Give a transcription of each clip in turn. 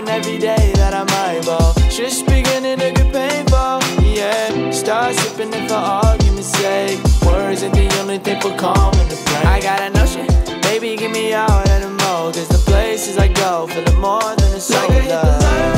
hoping every day that I might ball. Just beginning to get painful, yeah. Start sipping it for argument's sake. Words ain't the only thing for calming the brain. I got a notion, baby, give me all of the more. Cause the places I go, feeling more than a soul like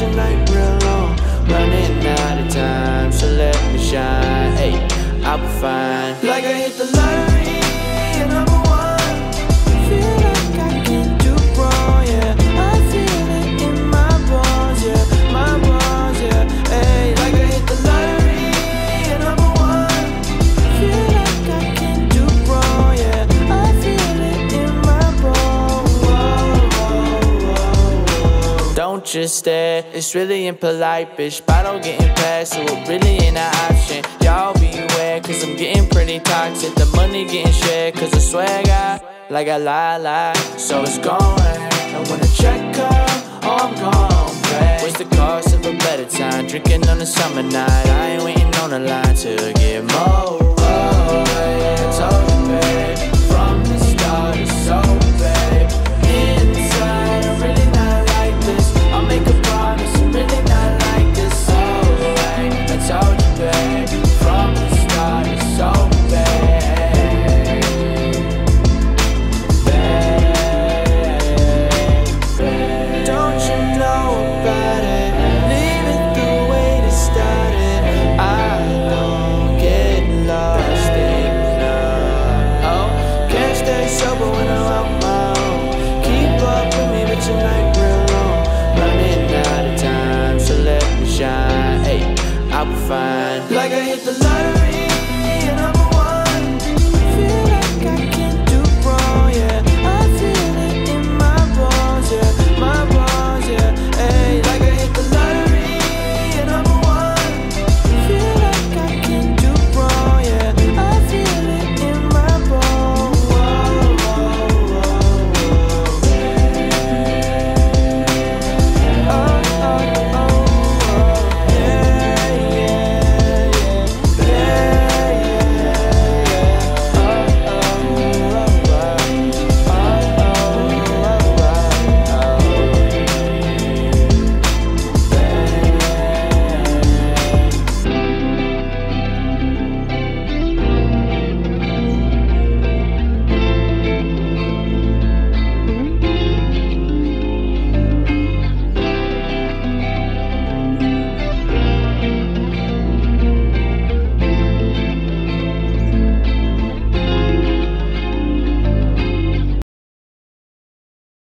tonight real long. Running out of time, so let me shine. Hey, I'll be fine. Like I hit the stare it's really impolite, bitch. Bottle getting past, so it really ain't an option. Y'all beware, cause I'm getting pretty toxic. The money getting shared, cause I swear I like a lie, lie. So it's going. And when the check come, oh, I'm gone. Pay. What's the cost of a better time? Drinking on a summer night. I ain't waiting on the line to get more. The lottery